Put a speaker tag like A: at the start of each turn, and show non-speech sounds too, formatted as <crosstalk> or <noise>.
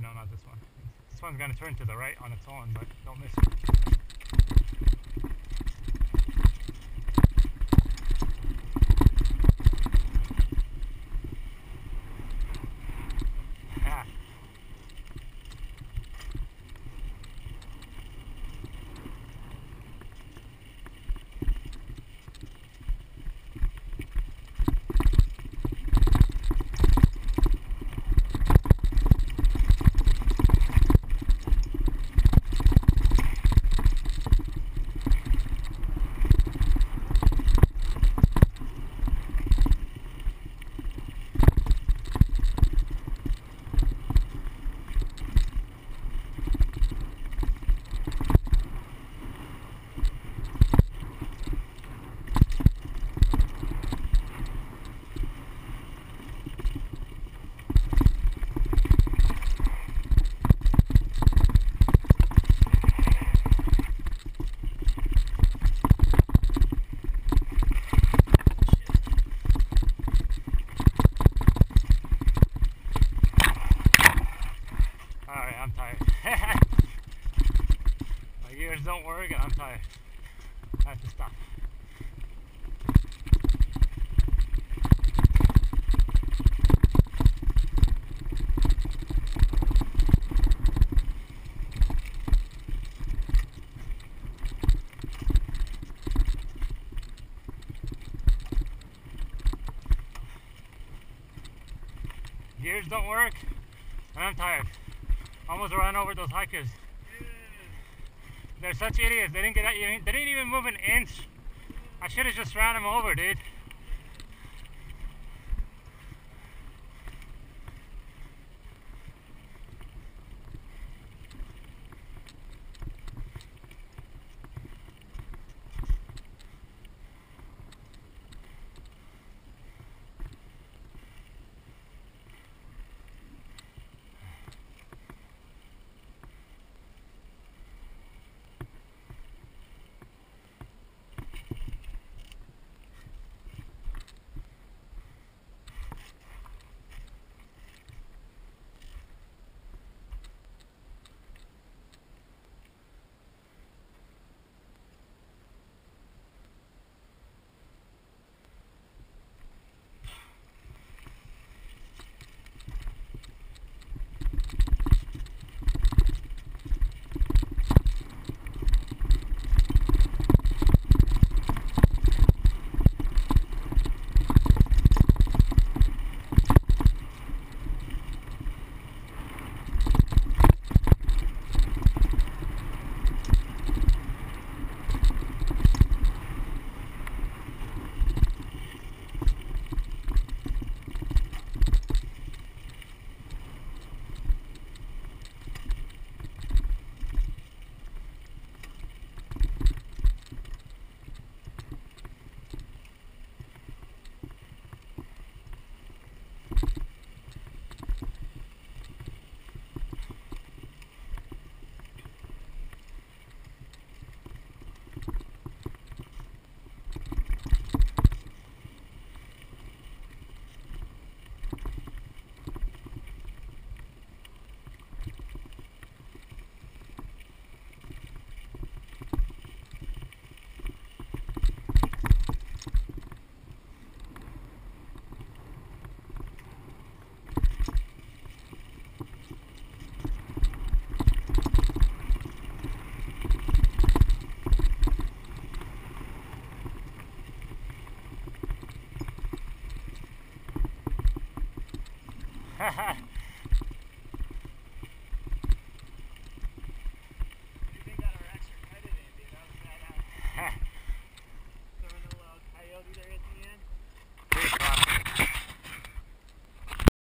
A: No, not this one. This one's gonna turn to the right on its own, but don't miss it. Ah. Alright, I'm tired. Gears don't work I'm tired. I have to stop. Gears don't work and I'm tired. Almost ran over those hikers. They're such idiots. They didn't get out. They didn't even move an inch. I should have just ran them over, dude. ha <laughs> ha!